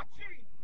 watching.